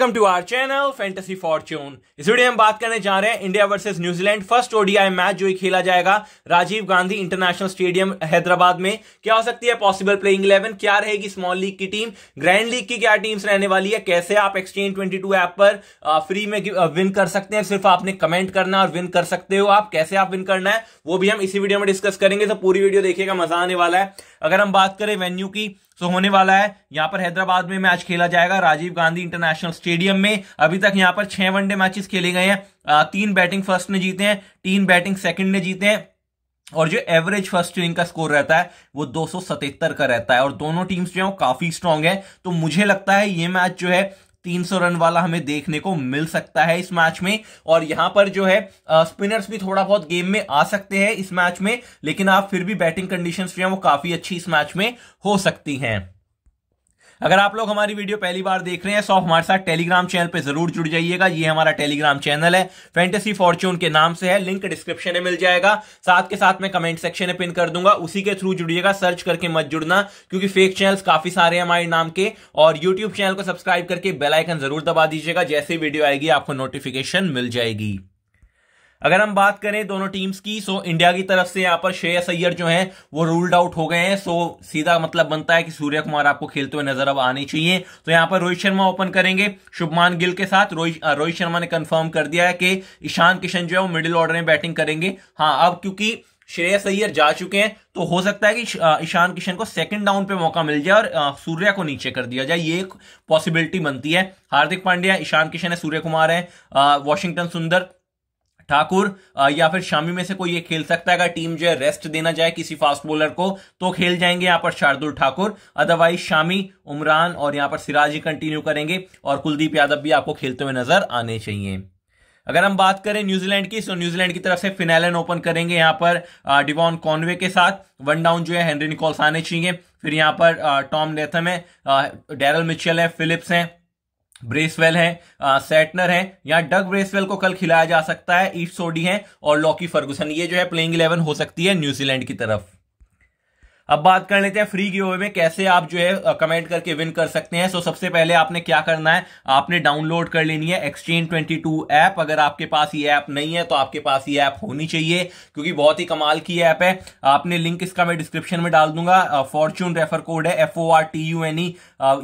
Welcome to our channel fantasy fortune इस video में हम बात करने जा रहे हैं India versus New Zealand first ODI match जो खेला जाएगा राजीव गांधी इंटरनेशनल स्टेडियम हैदराबाद में। क्या हो सकती है? पॉसिबल प्लेइंग इलेवन क्या रहेगी स्मॉल लीग की टीम ग्रैंड लीग की क्या टीम्स रहने वाली है? कैसे आप एक्सचेंज ट्वेंटी ऐप पर फ्री में विन कर सकते हैं? सिर्फ़ आपने कमेंट करना और विन कर सकते हो आप। कैसे आप विन करना है? वो भी हम इसी वीडियो में डिस्कस करेंगे। तो पूरी वीडियो देखिएगा, मज़ा आने वाला है। अगर हम बात करें वेन्यू की सो होने वाला है, यहाँ पर हैदराबाद में मैच खेला जाएगा, राजीव गांधी इंटरनेशनल स्टेडियम में। अभी तक यहाँ पर छह वनडे मैचेस खेले गए हैं। तीन बैटिंग फ़र्स्ट ने जीते हैं, तीन बैटिंग सेकंड ने जीते हैं। और जो एवरेज फ़र्स्ट इनिंग का स्कोर रहता है, वो दो सौ सतहत्तर का रहता है। और दोनों टीम्स जो है, वो काफ़ी स्ट्रांग है। तो मुझे लगता है ये मैच जो है 300 रन वाला हमें देखने को मिल सकता है इस मैच में। और यहाँ पर जो है स्पिनर्स भी थोड़ा बहुत गेम में आ सकते हैं इस मैच में, लेकिन आप फिर भी बैटिंग कंडीशंस जो है, वो काफ़ी अच्छी इस मैच में हो सकती हैं। अगर आप लोग हमारी वीडियो पहली बार देख रहे हैं, सो हमारे साथ टेलीग्राम चैनल पे ज़रूर जुड़ जाइएगा। ये हमारा टेलीग्राम चैनल है। फैंटेसी फॉर्च्यून के नाम से है। लिंक डिस्क्रिप्शन में मिल जाएगा। साथ के साथ मैं कमेंट सेक्शन में पिन कर दूँगा। उसी के थ्रू जुड़िएगा। सर्च करके मत जुड़ना, क्योंकि फेक चैनल्स काफ़ी सारे हैं हमारे नाम के। और यूट्यूब चैनल को सब्सक्राइब करके बेलाइकन ज़रूर दबा दीजिएगा। जैसे वीडियो आएगी, आपको नोटिफिकेशन मिल जाएगी। अगर हम बात करें दोनों टीम्स की सो इंडिया की तरफ़ से यहाँ पर श्रेयस अय्यर जो है, वो रूल्ड आउट हो गए हैं सो सीधा मतलब बनता है कि सूर्य कुमार आपको खेलते हुए नज़र अब आने चाहिए। तो यहाँ पर रोहित शर्मा ओपन करेंगे शुभमान गिल के साथ। रोहित शर्मा ने कंफर्म कर दिया है कि ईशान किशन जो है वो मिडिल ऑर्डर में बैटिंग करेंगे। हाँ अब क्योंकि श्रेयस अय्यर जा चुके हैं तो हो सकता है कि ईशान किशन को सेकंड डाउन पे मौका मिल जाए और सूर्या को नीचे कर दिया जाए। ये एक पॉसिबिलिटी बनती है। हार्दिक पांड्या, ईशान किशन है सूर्य कुमार है वॉशिंगटन सुंदर ठाकुर या फिर शामी में से कोई ये खेल सकता है। अगर टीम जो है रेस्ट देना चाहे किसी फास्ट बॉलर को तो खेल जाएँगे यहाँ पर शार्दुल ठाकुर। अदरवाइज़ शामी, उमरान और यहाँ पर सिराज ही कंटिन्यू करेंगे और कुलदीप यादव भी आपको खेलते हुए नज़र आने चाहिए। अगर हम बात करें न्यूजीलैंड की तो न्यूजीलैंड की तरफ़ से फिनैलन ओपन करेंगे यहाँ पर डिवॉन कॉनवे के साथ। वन डाउन जो है हेनरी निकोल्स आने चाहिए। फिर यहाँ पर टॉम नेथम है डेरल मिचेल है, फिलिप्स हैं ब्रेसवेल है सेटनर है, या डग ब्रेसवेल को कल खिलाया जा सकता है, ईट सोडी है और लॉकी फर्गुसन। ये जो है प्लेइंग इलेवन हो सकती है न्यूजीलैंड की तरफ़। अब बात कर लेते हैं फ्री गिव में, कैसे आप जो है कमेंट करके विन कर सकते हैं। सो सबसे पहले आपने क्या करना है, आपने डाउनलोड कर लेनी है एक्सचेंज 22 ऐप अगर आपके पास ये ऐप नहीं है तो आपके पास ये ऐप होनी चाहिए, क्योंकि बहुत ही कमाल की ऐप है। आपने लिंक इसका मैं डिस्क्रिप्शन में डाल दूँगा। फॉर्चून रेफर कोड है F O R T U N E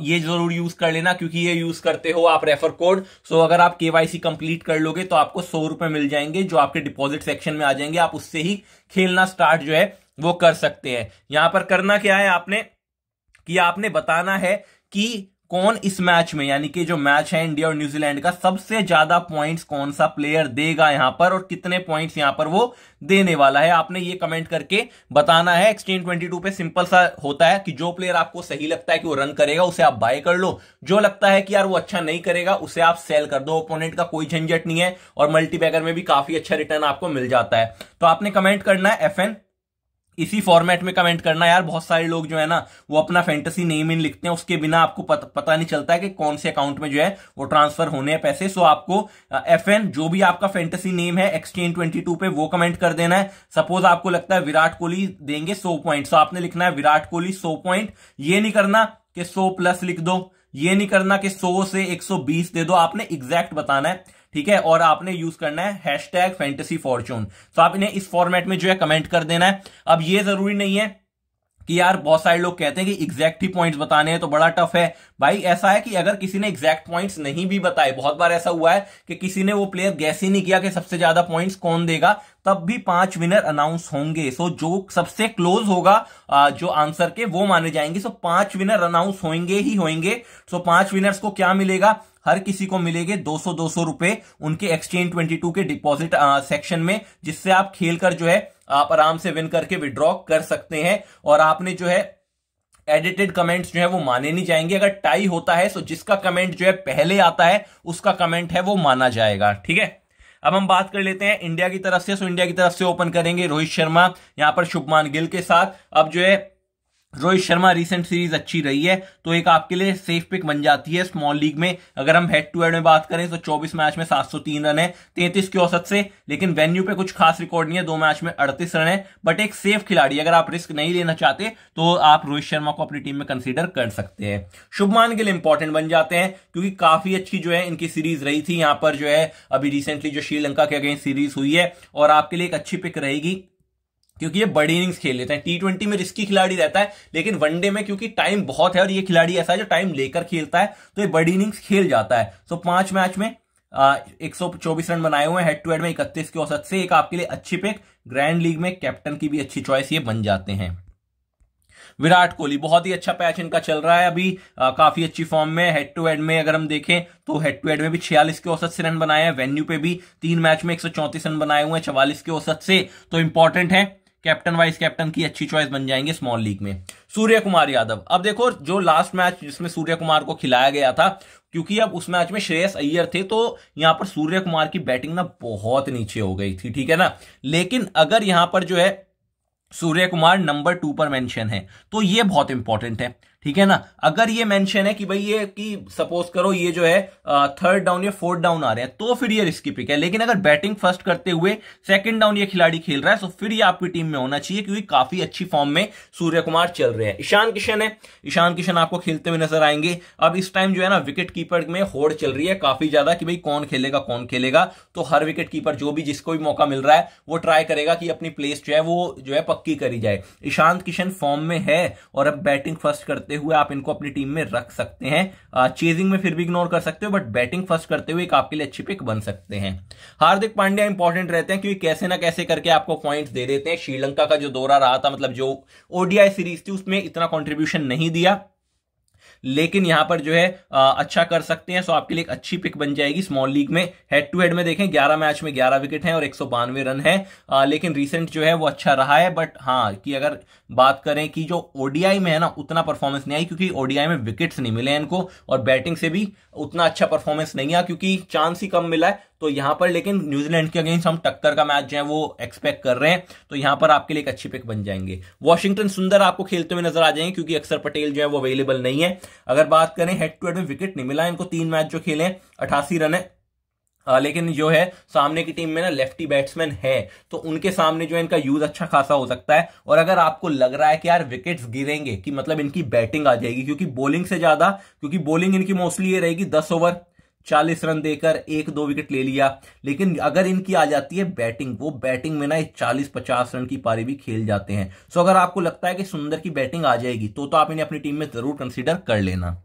ये ज़रूर यूज़ कर लेना, क्योंकि ये यूज़ करते हो आप रेफर कोड सो अगर आप केवाईसी कंप्लीट कर लोगे तो आपको सौ रुपए मिल जाएँगे, जो आपके डिपॉजिट सेक्शन में आ जाएँगे। आप उससे ही खेलना स्टार्ट जो है वो कर सकते हैं। यहाँ पर करना क्या है आपने? कि आपने बताना है कि कौन इस मैच में, यानी कि जो मैच है इंडिया और न्यूजीलैंड का, सबसे ज़्यादा पॉइंट्स कौन सा प्लेयर देगा यहाँ पर और कितने पॉइंट्स यहाँ पर वो देने वाला है। आपने ये कमेंट करके बताना है। एक्सचेंज 22 पे सिंपल सा होता है कि जो प्लेयर आपको सही लगता है कि वो रन करेगा, उसे आप बाय कर लो। जो लगता है कि यार वो अच्छा नहीं करेगा, उसे आप सेल कर दो। ओपोनेंट का कोई झंझट नहीं है और मल्टीबैगर में भी काफ़ी अच्छा रिटर्न आपको मिल जाता है। तो आपने कमेंट करना है एफएन इसी फॉर्मेट में कमेंट करना यार बहुत सारे लोग जो है ना वो अपना फैंटेसी नेम इन लिखते हैं उसके बिना आपको पता, पता नहीं चलता है कि कौन से अकाउंट में जो है वो ट्रांसफ़र होने हैं पैसे। सो आपको एफ़ एन जो भी आपका फैंटेसी नेम है एक्सचेंज ट्वेंटी टू पे वो कमेंट कर देना है। सपोज़ आपको लगता है विराट कोहली देंगे सो पॉइंट सो आपने लिखना है विराट कोहली सो पॉइंट ये नहीं करना कि सो प्लस लिख दो ये नहीं करना कि सौ से एक बीस दे दो आपने एग्जैक्ट बताना है। ठीक है? और आपने यूज़ करना है हैश टैग फैंटेसी फॉर्चून तो आप इन्हें इस फॉर्मेट में जो है कमेंट कर देना है। अब ये ज़रूरी नहीं है कि यार बहुत सारे लोग कहते हैं कि एग्जैक्ट ही पॉइंट्स बताने हैं तो बड़ा टफ है। भाई, ऐसा है कि अगर किसी ने एग्जैक्ट पॉइंट्स नहीं भी बताए, बहुत बार ऐसा हुआ है कि किसी ने वो प्लेयर गैस ही नहीं किया कि सबसे ज़्यादा पॉइंट्स कौन देगा, तब भी पाँच विनर अनाउंस होंगे। सो जो सबसे क्लोज होगा जो आंसर के, वो माने जाएँगे। सो पाँच विनर अनाउंस होंगे ही होंगे। सो पाँच विनर्स को क्या मिलेगा? हर किसी को मिलेंगे 200 200 रुपए उनके एक्सचेंज 22 के डिपॉजिट सेक्शन में, जिससे आप खेलकर जो है, आप आराम से विन करके विड्रॉ कर सकते हैं और आपने जो है एडिटेड कमेंट्स जो है वो माने नहीं जाएँगे। अगर टाई होता है तो जिसका कमेंट जो है पहले आता है, उसका कमेंट है वो माना जाएगा। ठीक है? अब हम बात कर लेते हैं इंडिया की तरफ़ से। सो इंडिया की तरफ़ से ओपन करेंगे रोहित शर्मा, यहाँ पर शुभमान गिल के साथ। अब जो है रोहित शर्मा रिसेंट सीरीज़ अच्छी रही है तो एक आपके लिए सेफ़ पिक बन जाती है स्मॉल लीग में। अगर हम हेड टू हेड में बात करें तो 24 मैच में 703 रन है 33 की औसत से, लेकिन वेन्यू पे कुछ खास रिकॉर्ड नहीं है, दो मैच में 38 रन है बट एक सेफ़ खिलाड़ी, अगर आप रिस्क नहीं लेना चाहते तो आप रोहित शर्मा को अपनी टीम में कंसिडर कर सकते हैं। शुभमान लिए इंपॉर्टेंट बन जाते हैं, क्योंकि काफ़ी अच्छी जो है, इनकी सीरीज़ रही थी, यहाँ पर जो है, अभी रिसेंटली जो श्रीलंका के अगेंस्ट सीरीज़ हुई है, और आपके लिए एक अच्छी पिक रहेगी। क्योंकि ये बड़ी इनिंग्स खेल लेते हैं। टी ट्वेंटी में रिस्की खिलाड़ी रहता है लेकिन वनडे में क्योंकि टाइम बहुत है और ये खिलाड़ी ऐसा है जो टाइम लेकर खेलता है तो ये बड़ी इनिंग्स खेल जाता है। तो पाँच मैच में एक सौ चौबीस रन बनाए हुए हैं। हेड टू हेड में इकतीस की औसत से एक आपके लिए अच्छी पिक ग्रैंड लीग में कैप्टन की भी अच्छी चॉइस ये बन जाते हैं। विराट कोहली बहुत ही अच्छा पैच इनका चल रहा है अभी। आ, काफ़ी अच्छी फॉर्म में हेड टू हेड में अगर हम देखें तो हेड टू हेड में भी छियालीस के औसत से रन बनाए हैं। वेन्यू पे भी तीन मैच में एक सौ चौंतीस रन बनाए हुए हैं चवालीस के औसत से। तो इंपॉर्टेंट है कैप्टन, वाइस कैप्टन की अच्छी चॉइस बन जाएँगे स्मॉल लीग में। सूर्य कुमार यादव। अब देखो, जो लास्ट मैच जिसमें सूर्य कुमार को खिलाया गया था, क्योंकि अब उस मैच में श्रेयस अय्यर थे तो यहाँ पर सूर्य कुमार की बैटिंग ना बहुत नीचे हो गई थी, ठीक है ना? लेकिन अगर यहाँ पर जो है, सूर्य कुमार नंबर टू पर मेंशन है तो ये बहुत इंपॉर्टेंट है। ठीक है ना? अगर ये मेंशन है कि भाई ये कि सपोज़ करो ये जो है थर्ड डाउन या फोर्थ डाउन आ रहे हैं तो फिर ये रिस्की पिक है। लेकिन अगर बैटिंग फ़र्स्ट करते हुए सेकंड डाउन ये खिलाड़ी खेल रहा है तो फिर ये आपकी टीम में होना चाहिए क्योंकि काफ़ी अच्छी फॉर्म में सूर्य कुमार चल रहे हैं। ईशान किशन है। ईशान किशन आपको खेलते हुए नज़र आएँगे। अब इस टाइम जो है ना विकेट कीपर में होड़ चल रही है काफ़ी ज़्यादा कि भाई कौन खेलेगा कौन खेलेगा। तो हर विकेट कीपर जो भी जिसको भी मौका मिल रहा है, वो ट्राई करेगा कि अपनी प्लेस जो है, वो जो है पक्की करी जाए। ईशांत किशन फॉर्म में है और अब बैटिंग फ़र्स्ट करते करते हुए आप इनको अपनी टीम में रख सकते हैं। चेजिंग में फिर भी इग्नोर कर सकते हो बट बैटिंग फ़र्स्ट करते हुए एक आपके लिए अच्छी पिक बन सकते हैं। हार्दिक पांड्या इंपॉर्टेंट रहते हैं, क्योंकि कैसे ना कैसे करके आपको पॉइंट दे देते हैं। श्रीलंका का जो दौरा रहा था मतलब जो ओडीआई सीरीज़ थी, उसमें इतना कॉन्ट्रीब्यूशन नहीं दिया। लेकिन यहाँ पर जो है अच्छा कर सकते हैं, सो आपके लिए एक अच्छी पिक बन जाएगी स्मॉल लीग में। हेड टू हेड में देखें 11 मैच में 11 विकेट हैं और एक सौ बानवे रन है। लेकिन रिसेंट जो है, वो अच्छा रहा है बट हाँ कि अगर बात करें कि जो ओडीआई में है ना, उतना परफॉर्मेंस नहीं आई, क्योंकि ओडीआई में विकेट्स नहीं मिले इनको, और बैटिंग से भी उतना अच्छा परफॉर्मेंस नहीं आया क्योंकि चांस ही कम मिला है। तो यहाँ पर लेकिन न्यूजीलैंड के अगेंस्ट हम टक्कर का मैच जो है, वो एक्सपेक्ट कर रहे हैं। तो यहाँ पर आपके लिए एक अच्छी पिक बन जाएँगे। वॉशिंगटन सुंदर आपको खेलते हुए नज़र आ जाएँगे, क्योंकि अक्सर पटेल जो है, वो अवेलेबल नहीं है। अगर बात करें हेड टू हेड में विकेट नहीं मिला इनको तीन मैच जो खेले अठासी रन है। आ, लेकिन जो है सामने की टीम में ना लेफ्टी बैट्समैन है तो उनके सामने जो है इनका यूज़ अच्छा खासा हो सकता है। और अगर आपको लग रहा है कि यार विकेट्स गिरेंगे कि मतलब इनकी बैटिंग आ जाएगी क्योंकि बॉलिंग से ज़्यादा क्योंकि बॉलिंग इनकी मोस्टली ये रहेगी दस ओवर चालीस रन देकर एक दो विकेट ले लिया। लेकिन अगर इनकी आ जाती है बैटिंग, वो बैटिंग में ना चालीस पचास रन की पारी भी खेल जाते हैं। सो अगर आपको लगता है कि सुंदर की बैटिंग आ जाएगी तो तो आप इन्हें अपनी टीम में ज़रूर कंसिडर कर लेना।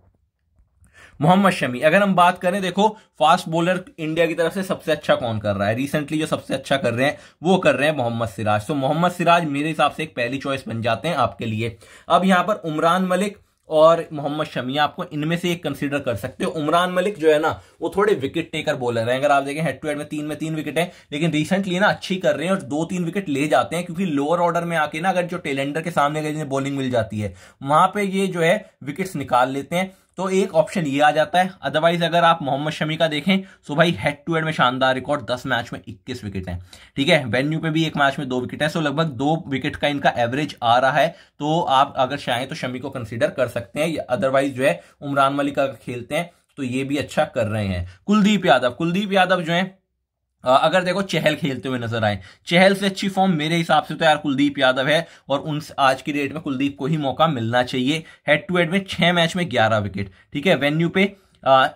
मोहम्मद शमी, अगर हम बात करें, देखो फास्ट बॉलर इंडिया की तरफ़ से सबसे अच्छा कौन कर रहा है? रिसेंटली जो सबसे अच्छा कर रहे हैं, वो कर रहे हैं मोहम्मद सिराज। तो मोहम्मद सिराज मेरे हिसाब से एक पहली चॉइस बन जाते हैं आपके लिए। अब यहाँ पर उमरान मलिक और मोहम्मद शमी आपको इनमें से एक कंसीडर कर सकते हो। उमरान मलिक जो है ना, वो थोड़े विकेट टेकर बॉलर हैं। अगर आप देखें हेड टू हेड में तीन में तीन विकेट है, लेकिन रिसेंटली ना अच्छी कर रहे हैं और दो तीन विकेट ले जाते हैं, क्योंकि लोअर ऑर्डर में आके ना अगर जो टेलेंडर के सामने जिन्हें बॉलिंग मिल जाती है, वहाँ पर ये जो है विकेट्स निकाल लेते हैं। तो एक ऑप्शन ये आ जाता है। अदरवाइज़ अगर आप मोहम्मद शमी का देखें तो भाई हेड टू हेड में शानदार रिकॉर्ड 10 मैच में 21 विकेट है। ठीक है? वेन्यू पे भी एक मैच में दो विकेट है सो लगभग दो विकेट का इनका एवरेज आ रहा है। तो आप अगर चाहें तो शमी को कंसिडर कर सकते हैं। अदरवाइज़ जो है, उमरान मलिक अगर खेलते हैं तो ये भी अच्छा कर रहे हैं। कुलदीप यादव कुलदीप यादव जो है अगर देखो चहल खेलते हुए नज़र आए। चहल से अच्छी फॉर्म मेरे हिसाब से तो यार कुलदीप यादव है और उन आज की डेट में कुलदीप को ही मौका मिलना चाहिए। हेड टू हेड में छह मैच में ग्यारह विकेट ठीक है? वेन्यू पे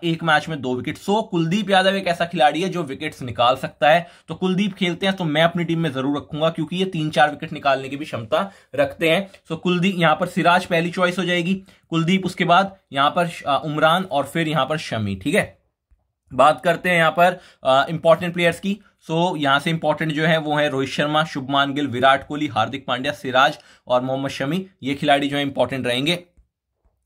एक मैच में दो विकेट सो कुलदीप यादव एक ऐसा खिलाड़ी है जो विकेट्स निकाल सकता है। तो कुलदीप खेलते हैं तो मैं अपनी टीम में ज़रूर रखूँगा, क्योंकि ये तीन चार विकेट निकालने की भी क्षमता रखते हैं। सो कुलदीप, यहाँ पर सिराज पहली चॉइस हो जाएगी। कुलदीप, उसके बाद यहाँ पर उमरान और फिर यहाँ पर शमी, ठीक है? बात करते हैं यहाँ पर इंपॉर्टेंट प्लेयर्स की। सो so, यहाँ से इंपॉर्टेंट जो है वो है रोहित शर्मा शुभमान गिल विराट कोहली हार्दिक पांड्या सिराज और मोहम्मद शमी। ये खिलाड़ी जो है इंपॉर्टेंट रहेंगे।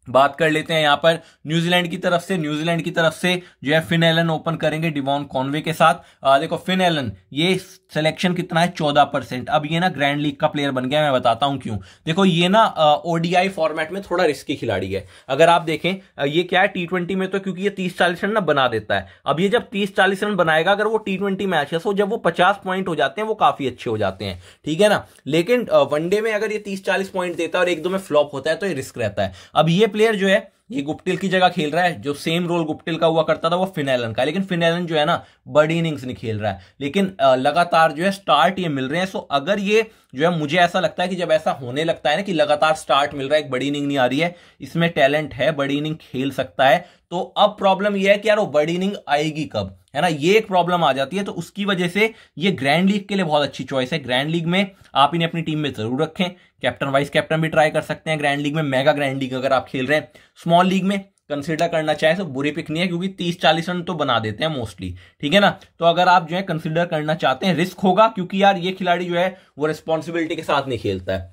बात कर लेते हैं यहाँ पर। न्यूजीलैंड की तरफ़ से न्यूजीलैंड की तरफ़ से जो है फिन एलन ओपन करेंगे डिवॉन कॉनवे के साथ। आ, देखो फिन एलन ये सिलेक्शन कितना है? चौदह परसेंट। अब ये ना ग्रैंड लीग का प्लेयर बन गया मैं बताता हूँ क्यों। देखो ये ना ओडीआई फॉर्मेट में थोड़ा रिस्की खिलाड़ी है। अगर आप देखें आ, ये क्या है? टी में तो क्योंकि ये तीस चालीस रन ना बना देता है। अब ये जब तीस चालीस रन बनाएगा अगर वो टी ट्वेंटी मैच है तो जब वो पचास पॉइंट हो जाते हैं वो काफ़ी अच्छे हो जाते हैं। ठीक है ना? लेकिन वनडे में अगर ये तीस चालीस पॉइंट देता है और एक दो में फ्लॉप होता है तो ये रिस्क रहता है। अब ये प्लेयर जो है, ये गुप्टिल की जगह खेल रहा है। जो सेम रोल गुप्टिल का हुआ करता था, वो फिनेलन का लेकिन फिनेलन जो है ना, बड़ी इनिंग्स नहीं खेल रहा है। लेकिन लगातार जो है स्टार्ट ये मिल रहे हैं। सो अगर ये जो है, मुझे ऐसा लगता है कि जब ऐसा होने लगता है ना कि लगातार स्टार्ट मिल रहा है, एक बड़ी इनिंग नहीं आ रही है, इसमें टैलेंट है, बड़ी इनिंग खेल सकता है तो अब प्रॉब्लम यह है कि यार वो बड़ी इनिंग आएगी कब? है ना? ये एक प्रॉब्लम आ जाती है तो उसकी वजह से ये ग्रैंड लीग के लिए बहुत अच्छी चॉइस है। ग्रैंड लीग में आप इन्हें अपनी टीम में ज़रूर रखें। कैप्टन वाइस कैप्टन भी ट्राई कर सकते हैं। ग्रैंड लीग में मेगा ग्रैंड लीग अगर आप खेल रहे हैं स्मॉल लीग में कंसिडर करना चाहे तो बुरी पिक नहीं है, क्योंकि तीस चालीस रन तो बना देते हैं मोस्टली ठीक है ना? तो अगर आप जो है कंसिडर करना चाहते हैं रिस्क होगा, क्योंकि यार ये खिलाड़ी जो है, वो रिस्पॉन्सिबिलिटी के साथ नहीं खेलता है।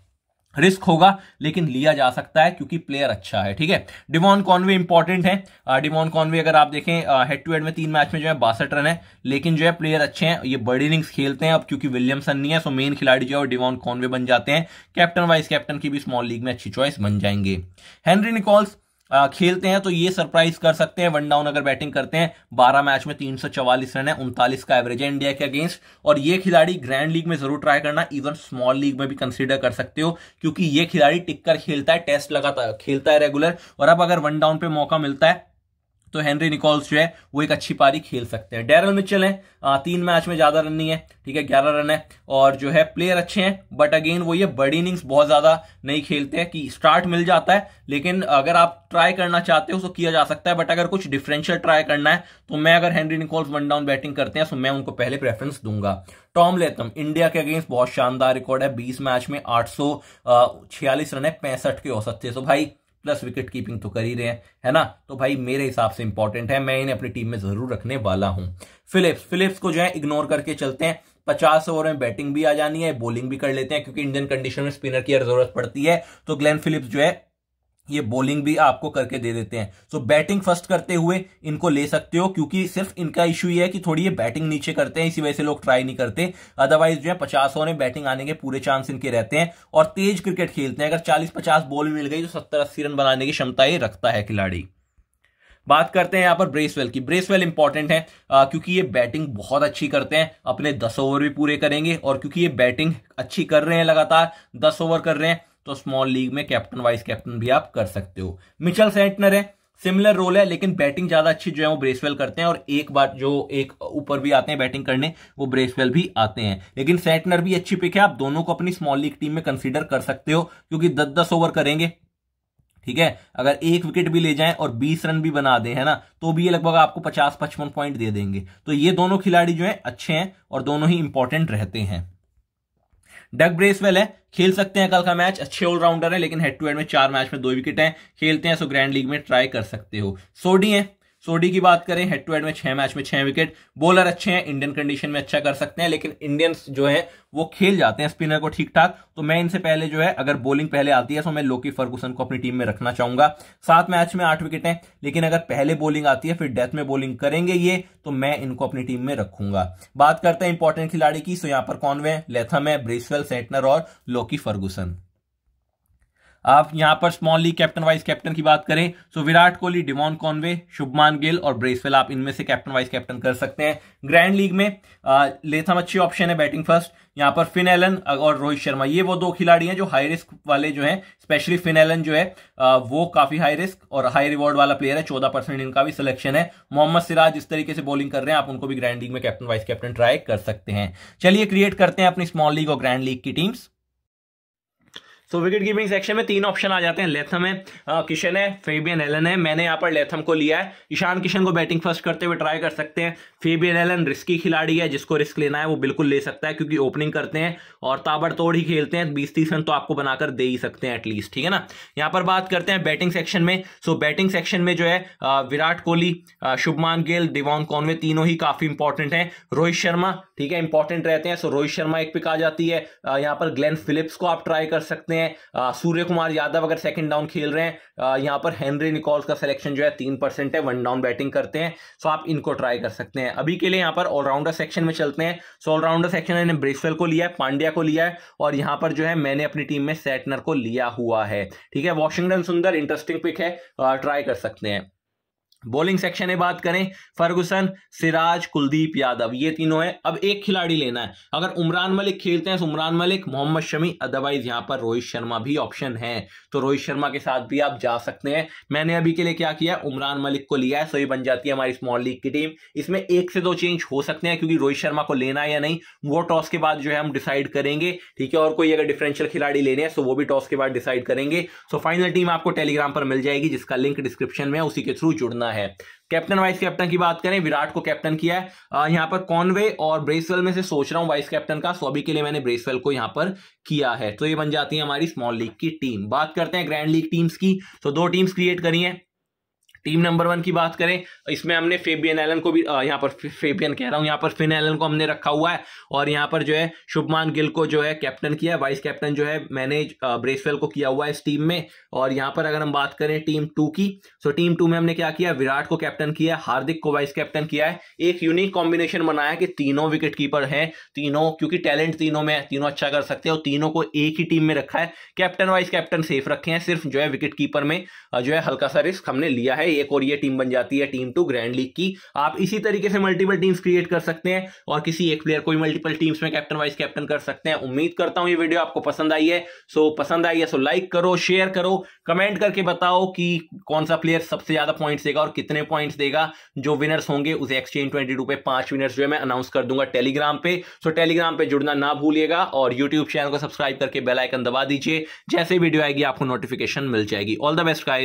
रिस्क होगा, लेकिन लिया जा सकता है, क्योंकि प्लेयर अच्छा है, ठीक है? डिमोन कॉनवे इंपॉर्टेंट है। डिमोन कॉनवे अगर आप देखें हेड टू हेड में तीन मैच में जो है बासठ रन है, लेकिन जो है प्लेयर अच्छे हैं, ये बड़ी इनिंग्स खेलते हैं अब, क्योंकि विलियमसन नहीं है सो मेन खिलाड़ी जो है डिमोन कॉनवे बन जाते हैं। कैप्टन वाइस कैप्टन की भी स्मॉल लीग में अच्छी चॉइस बन जाएँगे। हेनरी निकॉल्स खेलते हैं तो ये सरप्राइज़ कर सकते हैं। वन डाउन अगर बैटिंग करते हैं 12 मैच में 344 रन है, उनतालीस का एवरेज है इंडिया के अगेंस्ट। और ये खिलाड़ी ग्रैंड लीग में ज़रूर ट्राई करना, इवन स्मॉल लीग में भी कंसीडर कर सकते हो, क्योंकि ये खिलाड़ी टिककर खेलता है, टेस्ट लगातार खेलता है रेगुलर और अब अगर वन डाउन पे मौका मिलता है तो हेनरी निकोल्स जो है, वो एक अच्छी पारी खेल सकते हैं। डेरल मिचल है तीन मैच में ज़्यादा रन नहीं है, ठीक है, ग्यारह रन है, और जो है प्लेयर अच्छे हैं बट अगेन वो ये बड़ी इनिंग्स बहुत ज़्यादा नहीं खेलते हैं कि स्टार्ट मिल जाता है, लेकिन अगर आप ट्राई करना चाहते हो तो किया जा सकता है बट अगर कुछ डिफरेंशियल ट्राई करना है तो मैं अगर Henry Nicholls one down batting करते हैं तो मैं उनको पहले प्रेफरेंस दूँगा। टॉम लेथम इंडिया के अगेंस्ट बहुत शानदार रिकॉर्ड है, बीस मैच में आठ सौ छियालीस रन है, पैंसठ के औसत थे तो भाई प्लस विकेट कीपिंग तो कर ही रहे हैं, है ना? तो भाई मेरे हिसाब से इंपॉर्टेंट है, मैं इन्हें अपनी टीम में ज़रूर रखने वाला हूँ। फिलिप्स फिलिप्स को जो है इग्नोर करके चलते हैं। पचास ओवर में बैटिंग भी आ जानी है बॉलिंग भी कर लेते हैं, क्योंकि इंडियन कंडीशन में स्पिनर की ज़रूरत पड़ती है। तो ग्लेन फिलिप्स जो है ये बॉलिंग भी आपको करके दे देते हैं। सो बैटिंग फ़र्स्ट करते हुए इनको ले सकते हो क्योंकि सिर्फ़ इनका इशू ये है कि थोड़ी ये बैटिंग नीचे करते हैं इसी वजह से लोग ट्राई नहीं करते। अदरवाइज़ जो है पचास ओवर में बैटिंग आने के पूरे चांस इनके रहते हैं। और तेज क्रिकेट खेलते हैं। अगर चालीस पचास बॉल मिल गई तो सत्तर अस्सी रन बनाने की क्षमता ये रखता है खिलाड़ी। बात करते हैं यहाँ पर ब्रेसवेल की। ब्रेसवेल इंपॉर्टेंट है आ, क्योंकि ये बैटिंग बहुत अच्छी करते हैं। अपने दस ओवर भी पूरे करेंगे और क्योंकि ये बैटिंग अच्छी कर रहे हैं लगातार दस ओवर कर रहे हैं। तो स्मॉल लीग में कैप्टन वाइस कैप्टन भी आप कर सकते हो। मिचल सेंटनर है सिमिलर रोल है, लेकिन बैटिंग ज़्यादा अच्छी जो है वो ब्रेसवेल करते हैं और एक बार जो एक ऊपर भी आते हैं बैटिंग करने, वो ब्रेसवेल भी आते हैं। लेकिन सेंटनर भी अच्छी पिक है, आप दोनों को अपनी स्मॉल लीग टीम में कंसीडर कर सकते हो, क्योंकि दस दस ओवर करेंगे। ठीक है? अगर एक विकेट भी ले जाएँ और 20 रन भी बना दें, है ना? तो भी ये लगभग आपको 50 पचपन पॉइंट दे देंगे। तो ये दोनों खिलाड़ी जो है, अच्छे हैं और दोनों ही इंपॉर्टेंट रहते हैं। डग ब्रेसवेल है। खेल सकते हैं कल का मैच अच्छे ऑलराउंडर है, लेकिन हेड टू हेड में चार मैच में दो विकेट हैं। खेलते हैं सो ग्रैंड लीग में ट्राई कर सकते हो। सोडी है। सोडी की बात करें हेड टू हेड में छह मैच में छह विकेट बॉलर अच्छे हैं इंडियन कंडीशन में अच्छा कर सकते हैं, लेकिन इंडियंस जो है, वो खेल जाते हैं स्पिनर को ठीक ठाक तो मैं इनसे पहले जो है, अगर बॉलिंग पहले आती है तो मैं लोकी फर्गुसन को अपनी टीम में रखना चाहूँगा। सात मैच में आठ विकेट हैं, लेकिन अगर पहले बॉलिंग आती है, फिर डेथ में बॉलिंग करेंगे ये तो मैं इनको अपनी टीम में रखूँगा। बात करते हैं इंपॉर्टेंट खिलाड़ी की सो यहाँ पर कौन लेथम है? ब्रेसवेल सेंटनर और लोकी फर्गुसन आप यहाँ पर small league captain vice captain की बात करें तो विराट कोहली, डिमोन कॉनवे, शुभमान गिल और ब्रेसवेल, आप इनमें से कैप्टन वाइस कैप्टन कर सकते हैं। ग्रैंड लीग में लेथम अच्छी ऑप्शन है बैटिंग फ़र्स्ट यहाँ पर फिन एलन और रोहित शर्मा, ये वो दो खिलाड़ी हैं जो हाई रिस्क वाले जो हैं स्पेशली फिन एलन जो है वो काफ़ी हाई रिस्क और हाई रिवॉर्ड वाला प्लेयर है, चौदह परसेंट इनका भी सिलेक्शन है। मोहम्मद सिराज इस तरीके से बॉलिंग कर रहे हैं, आप उनको भी ग्रैंड लीग में कैप्टन वाइस कैप्टन ट्राई कर सकते हैं। चलिए क्रिएट करते हैं अपनी स्मॉल लीग और ग्रैंड लीग की teams so wicket keeping section में तीन ऑप्शन आ जाते हैं। लेथम है किशन है फेबियन एलन है। मैंने यहाँ पर लेथम को लिया है। ईशान किशन को बैटिंग फ़र्स्ट करते हुए ट्राई कर सकते हैं। फेबियन एलन रिस्की खिलाड़ी है, जिसको रिस्क लेना है, वो बिल्कुल ले सकता है, क्योंकि ओपनिंग करते हैं और ताबड़तोड़ ही खेलते हैं। बीस तीस रन तो आपको बनाकर दे ही सकते हैं एटलीस्ट ठीक है ना? यहाँ पर बात करते हैं बैटिंग सेक्शन में। सो बैटिंग सेक्शन में जो है विराट कोहली शुभमान गिल दिवान कॉनवे तीनों ही काफ़ी इंपॉर्टेंट हैं। रोहित शर्मा, ठीक है इंपॉर्टेंट रहते हैं। सो रोहित शर्मा एक पिक आ जाती है। यहाँ पर ग्लेन फिलिप्स को आप ट्राई कर सकते हैं। हैं। सूर्य कुमार यादव अगर सेकंड डाउन खेल रहे हैं यहाँ पर हेनरी निकॉल्स का सिलेक्शन जो है तीन परसेंट है वन डाउन बैटिंग करते हैं। सो आप इनको ट्राई कर सकते हैं। अभी के लिए यहाँ पर ऑलराउंडर सेक्शन में चलते हैं। सो ऑलराउंडर सेक्शन मैंने ब्रेसवेल को लिया है पांड्या को लिया है और यहाँ पर जो है मैंने अपनी टीम में सेटनर को लिया हुआ है। ठीक है वॉशिंगटन सुंदर इंटरेस्टिंग पिक है ट्राई कर सकते हैं। बॉलिंग सेक्शन में बात करें फर्गुसन सिराज कुलदीप यादव ये तीनों हैं। अब एक खिलाड़ी लेना है। अगर उमरान मलिक खेलते हैं तो उमरान मलिक, मोहम्मद शमी अदरवाइज़ यहाँ पर रोहित शर्मा भी ऑप्शन है। तो रोहित शर्मा के साथ भी आप जा सकते हैं। मैंने अभी के लिए क्या किया उमरान मलिक को लिया है सो ये बन जाती है हमारी स्मॉल लीग की टीम इसमें एक से दो चेंज हो सकते हैं, क्योंकि रोहित शर्मा को लेना है या नहीं, वो टॉस के बाद जो है हम डिसाइड करेंगे। ठीक है, और कोई अगर डिफरेंशियल खिलाड़ी लेने हैं तो वो भी टॉस के बाद डिसाइड करेंगे। सो फाइनल टीम आपको टेलीग्राम पर मिल जाएगी, जिसका लिंक डिस्क्रिप्शन में उसी के थ्रू जुड़ना है। कैप्टन वाइस कैप्टन की बात करें, विराट को कैप्टन किया है। यहाँ पर कॉनवे और ब्रेसवेल में से सोच रहा हूँ वाइस कैप्टन का सॉबी के लिए मैंने ब्रेसवेल को यहाँ पर किया है। तो ये बन जाती है हमारी स्मॉल लीग की टीम बात करते हैं ग्रैंड लीग टीम्स की। तो दो टीम्स क्रिएट करी है। टीम नंबर वन की बात करें, इसमें हमने फेबियन एलन को भी यहाँ पर फेबियन कह रहा हूँ, यहाँ पर फिन एलन को हमने रखा हुआ है और यहाँ पर जो है शुभमान गिल को जो है कैप्टन किया है, वाइस कैप्टन जो है मैंने ब्रेसवेल को किया हुआ है इस टीम में। और यहाँ पर अगर हम बात करें टीम टू की तो टीम टू में हमने क्या किया, विराट को कैप्टन किया है, हार्दिक को वाइस कैप्टन किया है। एक यूनिक कॉम्बिनेशन बनाया कि तीनों विकेट कीपर हैं, तीनों, क्योंकि टैलेंट तीनों में तीनों अच्छा कर सकते हैं और तीनों को एक ही टीम में रखा है। कैप्टन वाइस कैप्टन सेफ़ रखे हैं, सिर्फ़ जो है विकेट कीपर में जो है हल्का सा रिस्क हमने लिया है एक और ये टीम बन जाती है टीम टू ग्रैंड लीग की। आप इसी तरीके से मल्टीपल टीम्स क्रिएट कर सकते हैं और किसी एक प्लेयर को मल्टीपल टीम्स में कैप्टन वाइस कैप्टन कर सकते हैं। उम्मीद करता हूँ ये वीडियो आपको पसंद आई है। सो पसंद आई है सो लाइक करो शेयर करो कमेंट करके बताओ कि कौन सा प्लेयर सबसे ज़्यादा पॉइंट्स देगा और कितने पॉइंट्स देगा। जो विनर्स होंगे, उसे एक्सचेंज ट्वेंटी पे पाँच विनर्स जो है मैं अनाउंस कर दूँगा टेलीग्राम पे। सो टेलीग्राम पे जुड़ना ना भूलिएगा और यूट्यूब चैनल को सब्सक्राइब करके बेल आइकन दबा दीजिए। जैसे वीडियो आएगी, आपको नोटिफिकेशन मिल जाएगी। All the best guys